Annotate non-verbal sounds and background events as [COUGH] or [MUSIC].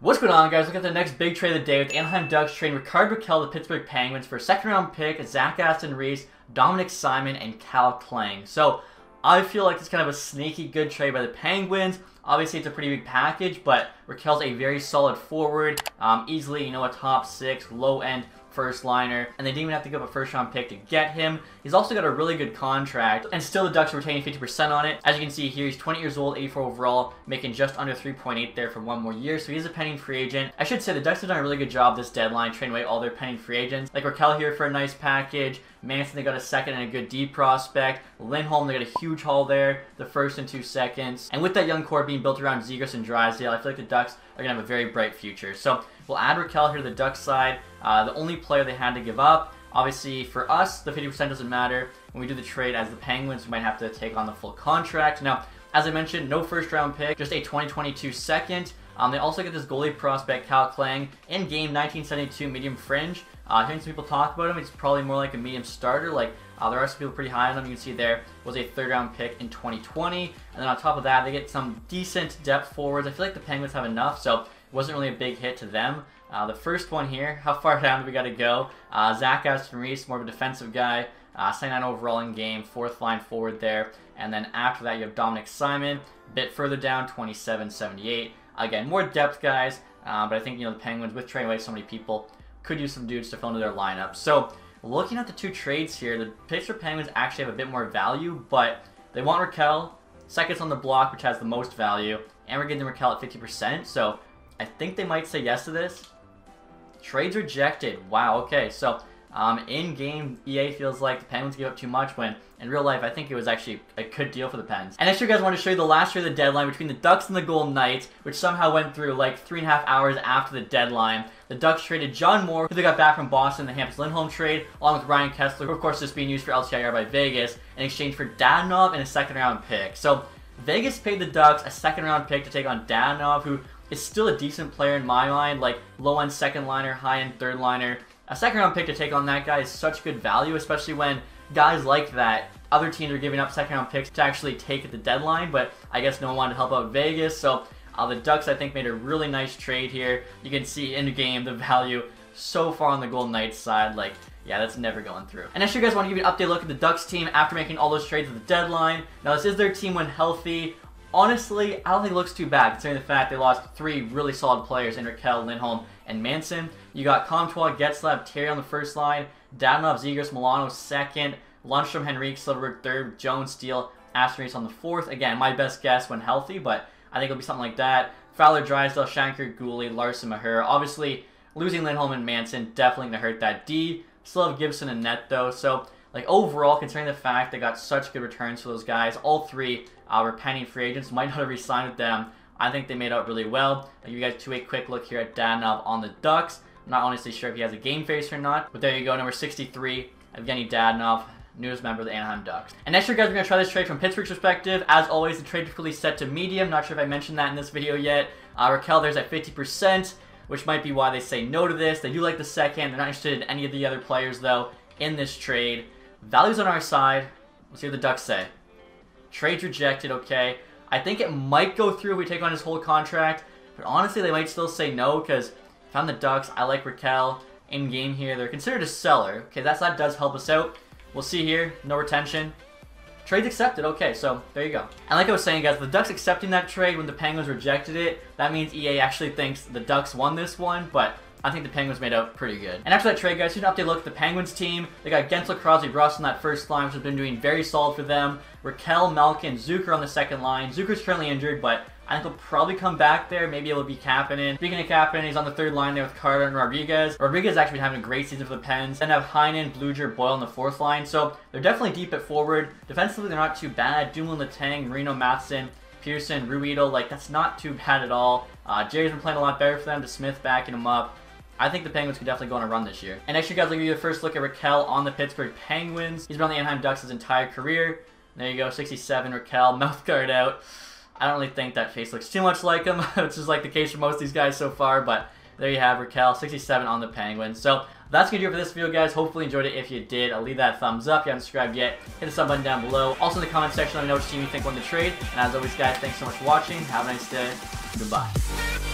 What's going on, guys? Look at the next big trade of the day with Anaheim Ducks trading Rickard Rakell, the Pittsburgh Penguins, for a second round pick, Zach Aston Reese, Dominik Simon, and Cal Clang. So, I feel like it's kind of a sneaky good trade by the Penguins. Obviously, it's a pretty big package, but Rakell's a very solid forward. Um, easily, you know, a top six, low end first liner, and they didn't even have to give up a first round pick to get him. He's also got a really good contract, and still the Ducks are retaining 50% on it. As you can see here, he's 20 years old, 84 overall, making just under 3.8 there for one more year, so he's a pending free agent. I should say the Ducks have done a really good job this deadline, trading away all their pending free agents. Like Rakell here for a nice package, Manson, they got a second and a good D prospect. Lindholm, they got a huge haul there, the first and two seconds. And with that young core being built around Zegras and Drysdale, I feel like the Ducks are going to have a very bright future. So we'll add Rakell here to the Ducks side. Uh, the only player they had to give up. Obviously, for us, the 50% doesn't matter. When we do the trade as the Penguins, we might have to take on the full contract. Now, as I mentioned, no first round pick, just a 2022 second. Um, they also get this goalie prospect, Cal Clang, in game 1972 medium fringe. Uh, hearing some people talk about him, it's probably more like a medium starter. Like uh, there are some people pretty high on him. You can see there was a third round pick in 2020, and then on top of that, they get some decent depth forwards. I feel like the Penguins have enough, so it wasn't really a big hit to them. Uh, the first one here, how far [LAUGHS] down do we got to go? Uh, Zach Aston Reese, more of a defensive guy. Uh, 79 overall in game, fourth line forward there. And then after that, you have Dominik Simon, a bit further down, 27 78. Again, more depth guys, uh, but I think, you know, the Penguins, with trading away so many people, could use some dudes to fill into their lineup. So, looking at the two trades here, the Pittsburgh Penguins actually have a bit more value, but they want Rakell, seconds on the block, which has the most value, and we're getting Rakell at 50%, so I think they might say yes to this. Trades rejected. Wow, okay, so um, in game, EA feels like the Penguins gave up too much when in real life, I think it was actually a good deal for the Pens. And next, you guys want to show you the last year of the deadline between the Ducks and the Golden Knights, which somehow went through like three and a half hours after the deadline. The Ducks traded John Moore, who they got back from Boston, the Hampus Lindholm trade, along with Ryan Kesler, who of course is being used for LTIR by Vegas, in exchange for Dadonov and a second round pick. So Vegas paid the Ducks a second round pick to take on Dadonov, who is still a decent player in my mind, like low end second liner, high end third liner. A second round pick to take on that guy is such good value, especially when guys like that, other teams are giving up second round picks to actually take at the deadline, but I guess no one wanted to help out Vegas, so uh, the Ducks, I think, made a really nice trade here. You can see in game the value so far on the Golden Knights side, like, yeah, that's never going through. And next, you guys want to give you an update look at the Ducks team after making all those trades at the deadline. Now, this is their team when healthy. Honestly, I don't think it looks too bad, considering the fact they lost three really solid players in Rakell, Lindholm, and Manson. You got Comtois, Getzlaf, Terry on the first line, Dadonov, Zegras, Milano second, Lundstrom, Henrique, Silfverberg third, Jones, Steel, Asterisk on the fourth. Again, my best guess when healthy, but I think it'll be something like that. Fowler, Drysdale, Shanker, Guhle, Larsson, Maher. Obviously, losing lindholm and Manson definitely going to hurt that D. Still have Gibson and Net, though, so like overall, considering the fact they got such good returns for those guys, all three uh, were pending free agents, [LAUGHS] might not have re-signed with them. I think they made out really well. I'll give you guys to a quick look here at Dadonov on the Ducks. I'm not honestly sure if he has a game face or not, but there you go, number 63, Evgeny Dadonov, newest member of the Anaheim Ducks. And next year, guys, we're going to try this trade from Pittsburgh's perspective. As always, the trade is set to medium. Not sure if I mentioned that in this video yet. Uh, Rakell, there's at 50%, which might be why they say no to this. They do like the second. They're not interested in any of the other players, though, in this trade. Values on our side. Let's see what the Ducks say. Trade rejected, okay. I think it might go through if we take on his whole contract, but honestly, they might still say no because I'm the Ducks, I like Rakell in game here. They're considered a seller. Okay, that side does help us out. We'll see here. No retention. Trades accepted. Okay, so there you go. And like I was saying, guys, the Ducks accepting that trade when the Penguins rejected it, that means EA actually thinks the Ducks won this one, but I think the Penguins made out pretty good. And after that trade, guys, here's an update look at the Penguins team. They got Guentzel, Crosby, Rust on that first line, which has been doing very solid for them. Rakell, Malkin, Zucker on the second line. Zucker's currently injured, but I think he'll probably come back there. Maybe it'll be Kapanen. Speaking of Kapanen, he's on the third line there with Carter and Rodriguez. Rodrigues actually been having a great season for the Pens. Then have Heinen, Blueger, Boyle on the fourth line. So they're definitely deep at forward. Defensively, they're not too bad. Dumoulin, Letang, Reno, Matheson, Pearson, Ruido, like that's not too bad at all. Uh, Jarry's been playing a lot better for them. DeSmith backing him up. I think the Penguins could definitely go on a run this year. And next year, guys, we'll give you a first look at Rakell on the Pittsburgh Penguins. He's been on the Anaheim Ducks his entire career. There you go, 67 Rakell, [LAUGHS] mouth guard out. I don't really think that face looks too much like him, [LAUGHS] which is like the case for most of these guys so far, but there you have Rakell, 67 on the Penguins. So that's going to do it for this video, guys. Hopefully enjoyed it. If you did, I'll leave that thumbs up. If you haven't subscribed yet, hit the sub button down below. Also in the comment section, let me know which team you think won the trade. And as always, guys, thanks so much for watching. Have a nice day. Goodbye.